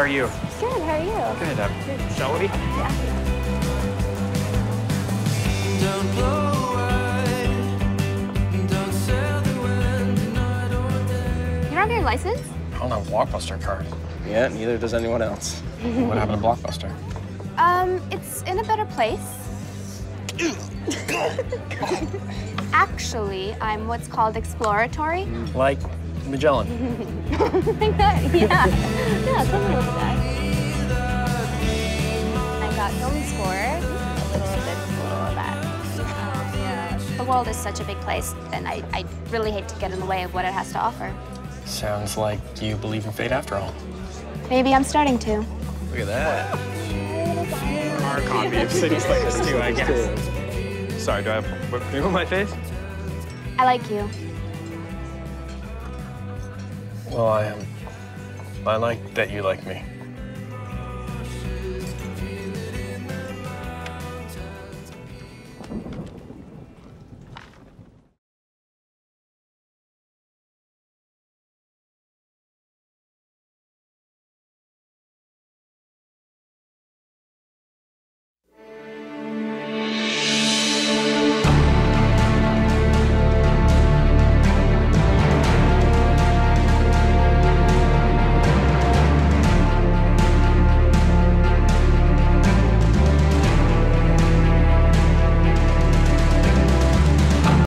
How are you? Good, how are you? Good. Uh, shall we? Don't blow away. Don't sail the wind night or day. You have your license? I don't have a Blockbuster card. Yeah, neither does anyone else. what happened to Blockbuster? Um, it's in a better place. Actually, I'm what's called exploratory. Like Magellan. like that, yeah. Yeah, something like that. I got film score, a little of this, a little of that. Um, yeah. The world is such a big place, and I, I really hate to get in the way of what it has to offer. Sounds like you believe in fate after all. Maybe I'm starting to. Look at that. Our copy of cities like this too, I guess. Sorry, do I have whipped cream on my face? I like you. Well, I am. I like that you like me.